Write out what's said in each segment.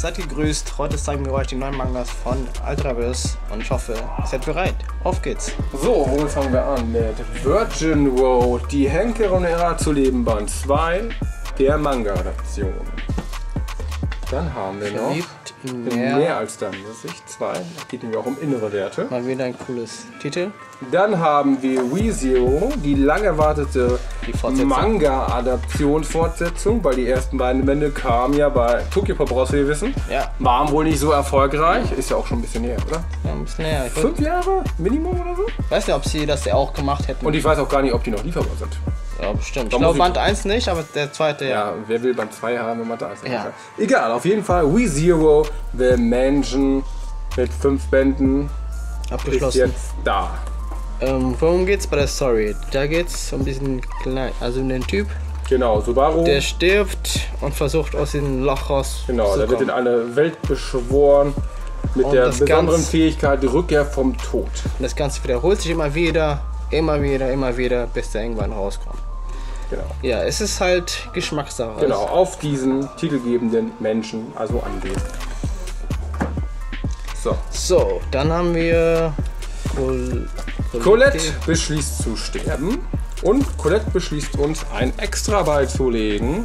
seid gegrüßt. Heute zeigen wir euch die neuen Mangas von Ultraverse und ich hoffe, ihr seid bereit. Auf geht's. So, womit fangen wir an? Mit Virgin Road, die Henker und Ära zu leben, Band 2 der Manga-Adaption. Dann haben wir noch mehr. mehr als deine Sicht 2. Da geht nämlich auch um innere Werte. Mal wieder ein cooles Titel. Dann haben wir WeZero, die lang erwartete. Manga-Adaption-Fortsetzung, weil die ersten beiden Bände kamen ja bei Tokyo Pop raus, wie wir wissen. Ja, Waren wohl nicht so erfolgreich. Ist ja auch schon ein bisschen näher, oder? ja ein bisschen näher. Ich Fünf Jahre Minimum oder so? weiß nicht, ob sie das ja auch gemacht hätten. Und ich weiß auch gar nicht, ob die noch lieferbar sind. Ja, bestimmt. Ich glaube Band ich- 1 nicht, aber der zweite ja. Ja, wer will Band 2 haben, wenn man da ist? Ja. Egal, auf jeden Fall. WeZero, The Mansion mit fünf Bänden ist Abgeschlossen. jetzt da. Ähm, worum geht's bei der Story? Da geht's um diesen kleinen, also um den Typ, Genau, Subaru. der stirbt und versucht aus diesem Loch raus Genau, da wird in eine Welt beschworen mit Und der besonderen Ganze- Fähigkeit, die Rückkehr vom Tod. Und das Ganze wiederholt sich immer wieder, immer wieder, immer wieder, bis der irgendwann rauskommt. Genau. Ja, es ist halt Geschmackssache. Genau, auf diesen titelgebenden Menschen also angehen. So, So, dann haben wir Col Colette beschließt zu sterben und Colette beschließt uns ein extra beizulegen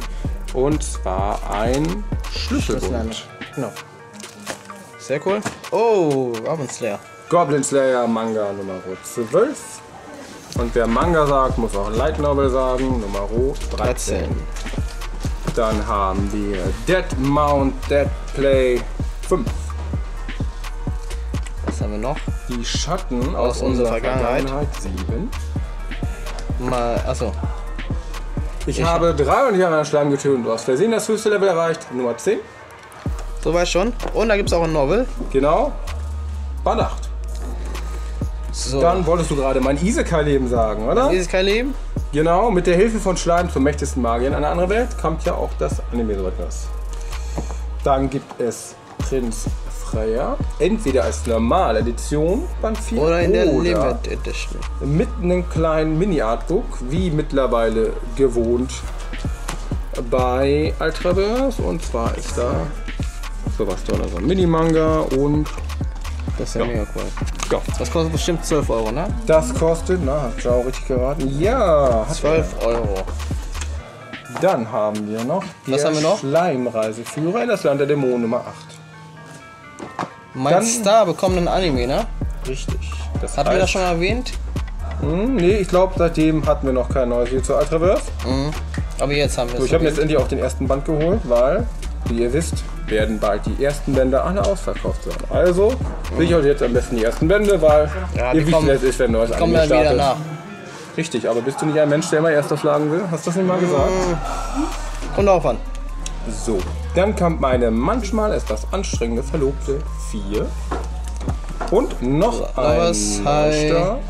und zwar ein Schlüsselbund. Genau. Sehr cool. Oh, Goblin Slayer. Goblin Slayer Manga Nummer 12. Und wer Manga sagt, muss auch Light Novel sagen, Nummer 13. 13. Dann haben wir Dead Mount Dead Play 5. Was haben wir noch? Die Schatten Aus aus, unserer Vergangenheit. Vergangenheit 7. Mal, achso. Ich, Ich habe 300 Jahre lang Schleim getötet und aus Versehen das höchste Level erreicht. Nummer 10. Soweit schon. Und da gibt es auch ein Novel. Genau. 8. So. Dann wolltest du gerade mein Isekai-Leben sagen, oder? Dieses kein Leben. Genau, mit der Hilfe von Schleim zum mächtigsten Magier in eine andere Welt kommt ja auch das Anime-Rhythmus. Dann gibt es Prinz Freya, entweder als normale Edition, Band 4, Oder in der Limited Edition. mit einem kleinen Mini-Artbook, wie mittlerweile gewohnt bei Ultraverse. Und zwar ist da sowas drin, also ein Mini-Manga und Das ist ja, Ja. mega cool. ja, Das kostet bestimmt 12 Euro, ne? das kostet, na, hast du auch richtig geraten? Ja, hat 12 Euro. Dann haben wir noch Was haben wir noch? Schleimreiseführer in das Land der Dämonen Nummer 8. Mein Dann- Star bekommt einen Anime, ne? Richtig. Das Hatten wir das schon mal erwähnt? Hm, nee, ich glaube, seitdem hatten wir noch kein neues Video zu Ultraverse. Aber jetzt haben wir So, es. ich habe mir jetzt endlich auch den ersten Band geholt, weil, wie ihr wisst, werden bald die ersten Bände alle ausverkauft sein. Also, sichert jetzt am besten die ersten Bände, weil Ja, ihr wisst, wer es ist, wenn ein neues Anime startet. Richtig, aber bist du nicht ein Mensch, der immer erst aufschlagen will? Hast du das nicht mal gesagt? Kommt auch an. So, dann kommt meine manchmal etwas anstrengende Verlobte 4. Und noch ein Lovers High. Neustart.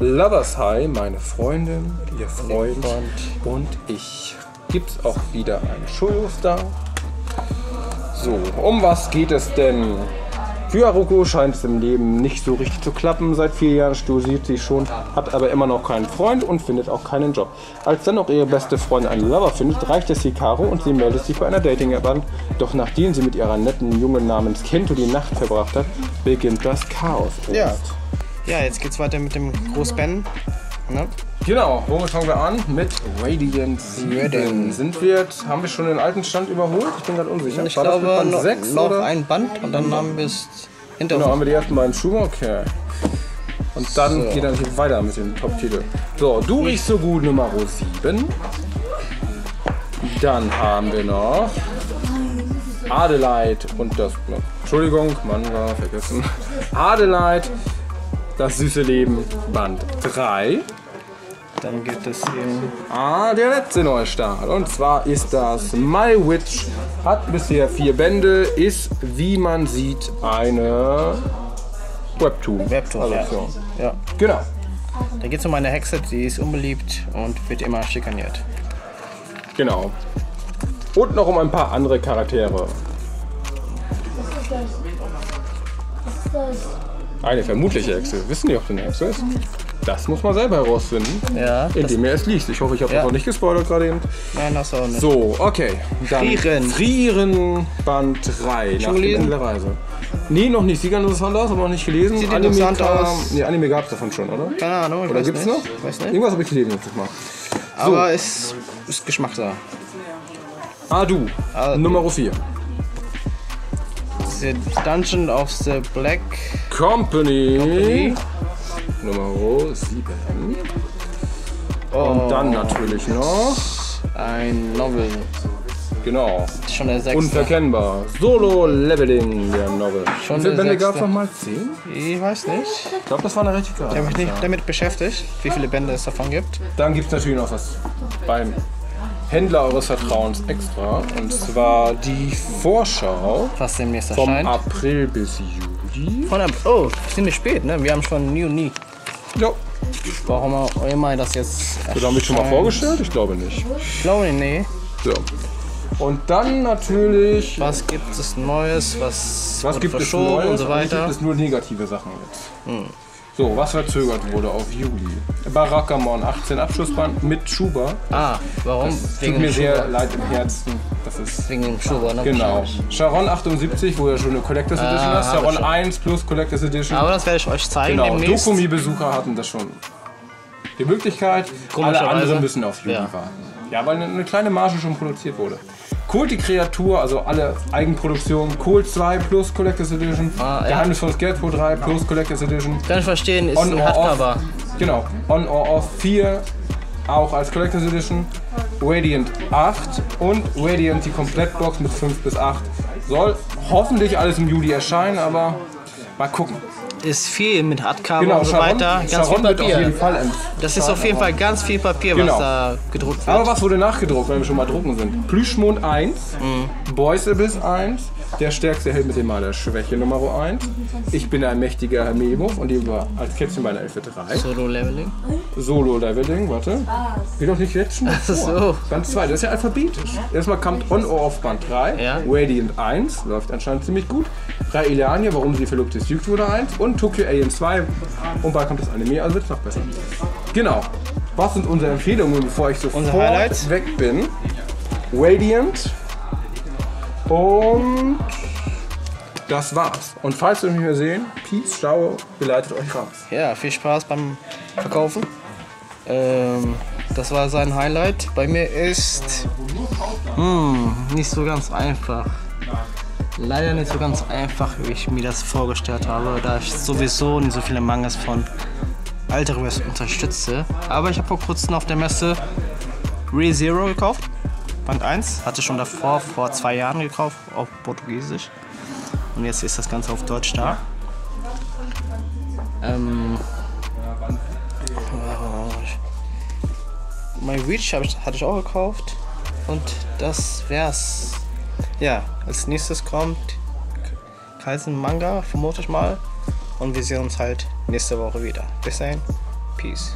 Lovers High, meine Freundin, ihr Freund Freund. und ich. Gibt's auch wieder einen Shoujo-Star. So, um was geht es denn? Für Haruko scheint es im Leben nicht so richtig zu klappen. Seit vier Jahren studiert sie schon, hat aber immer noch keinen Freund und findet auch keinen Job. Als dann noch ihre beste Freundin einen Lover findet, reicht es Hikaru und sie meldet sich bei einer Dating-App an. Doch nachdem sie mit ihrer netten Jungen namens Kento die Nacht verbracht hat, beginnt das Chaos. Ja. Ja, jetzt geht's weiter mit dem Großben. Ne? Genau, womit fangen wir an? Mit Radiant 7. Radiant. Sind wir haben wir schon den alten Stand überholt? Ich bin gerade unsicher. Ich War das mit glaube, Band noch, 6 noch oder? ein Band und dann haben wir es hinter Genau, uns. haben wir die ersten beiden Schuhe, okay. Und dann So. geht natürlich weiter mit dem Top-Titel. So, du riechst so gut Nummer 7. Dann haben wir noch Adelheid und das. Entschuldigung, Manga, vergessen. Adelheid, das süße Leben, Band 3. Dann gibt es eben. Ah, der letzte Neustart. Und zwar ist das My Witch. Hat bisher vier Bände, ist, wie man sieht, eine Webtoon. Webtoon, ja. Adaption. Ja. Genau. Da geht es um eine Hexe, die ist unbeliebt und wird immer schikaniert. Genau. Und noch um ein paar andere Charaktere. Was ist das? Eine vermutliche Hexe. Wissen die, ob das eine Hexe ist? Das muss man selber herausfinden, Ja. Indem er es liest. Ich hoffe, ich habe Ja. das noch nicht gespoilert gerade eben. nein, das auch nicht. So, okay. Dann Frieren. Frieren Band 3 nach dem gelesen? Der Reise. Nee, noch nicht. Sieht ganz interessant aus, aber noch nicht gelesen. Sieht interessant aus. Nee, Anime gab es davon schon, oder? Keine Ahnung, Oder gibt's nicht. noch? Weiß nicht. Irgendwas habe ich gelesen letztes Mal. Aber es ist Geschmackssache. Ah, du. Ah, Nummer 4. The Dungeon of the Black Company. Company. Nummer 7. Oh, Und dann natürlich noch. ein Novel. Genau. Schon der sechste. Unverkennbar. Solo Leveling, der Novel. Schon Wie viele der Bände gab es nochmal? 10? Ich weiß nicht. Ich glaube, das war eine richtig Ich habe mich nicht damit beschäftigt, wie viele Bände es davon gibt. Dann gibt es natürlich noch was beim Händler eures Vertrauens extra. Und zwar die Vorschau Was demnächst vom erscheint. April bis Juli. Von ab oh, ziemlich spät, ne? Wir haben schon Juni. Ja. Warum auch immer das jetzt. Oder haben wir schon mal vorgestellt? Ich glaube nicht. Ich glaube, nee. So. Und dann natürlich. Was gibt es Neues? Was, Was gibt es Neues? und so weiter? gibt es nur negative Sachen jetzt. So, was verzögert wurde auf Juli. Barakamon 18 Abschlussband mit Schuber. Ah, warum? Tut mir sehr Schuber. leid im Herzen. Das ist Wegen dem Schuber, ne? Genau. Sharon 78, wo ja schon eine Collectors Edition Ah, hast. hab ich Sharon schon. 1 plus Collectors Edition. Aber das werde ich euch zeigen genau. demnächst. Dokumi-Besucher hatten das schon. Die Möglichkeit, alle anderen müssen auf Juli Ja. warten. Ja, weil eine kleine Marge schon produziert wurde. Kult die Kreatur, also alle Eigenproduktionen. Kult 2 plus Collectors Edition. Ah, ja. Geheimnisvolles Geldpool 3 plus Collectors Edition. Kann ich verstehen, ist On ein Hardcover. Genau. On or off 4 auch als Collectors Edition. Radiant 8 und Radiant die Komplettbox mit 5 bis 8. Soll hoffentlich alles im Juli erscheinen, aber mal gucken. Ist viel mit Hardcover Genau, und so weiter. Ganz Sharon viel wird auf jeden Papier. Das ist auf jeden Fall ganz viel Papier, Genau. was da gedruckt wird. Aber was wurde nachgedruckt, wenn wir schon mal drucken sind? Plüschmond 1, Mhm. Boys Abyss 1, der stärkste Held mit dem Mal der Schwäche Nummer 1. Ich bin ein mächtiger Herr Mebov und die war als Kätzchen bei einer Elfe 3. Solo-Leveling. Solo Leveling, warte. Will doch nicht jetzt schon. so. Band 2, das ist ja alphabetisch. Erstmal kommt On or Off Band 3, Ja. Radiant 1, läuft anscheinend ziemlich gut. Raeliania, warum sie verlobt ist, Duke wurde 1 und Tokyo Alien 2 und bald kommt das Anime, also wird es noch besser. Genau. Was sind unsere Empfehlungen, bevor ich sofort weg bin? Radiant und das war's. Und falls wir mich mehr sehen, Peace, ciao, beleitet euch raus. Ja, viel Spaß beim Verkaufen. Ähm, das war sein Highlight. Bei mir ist hm, nicht so ganz einfach. Leider nicht so ganz einfach, wie ich mir das vorgestellt habe, da ich sowieso nicht so viele Mangas von Alteres unterstütze. Aber ich habe vor kurzem auf der Messe ReZero gekauft. Band 1. Hatte schon davor, vor zwei Jahren gekauft, auf Portugiesisch. Und jetzt ist das Ganze auf Deutsch da. Ähm, My Reach hab ich, hatte ich auch gekauft. Und das wär's. Ja, als nächstes kommt Kaisen Manga, vermute ich mal. Und wir sehen uns halt nächste Woche wieder. Bis dahin, Peace.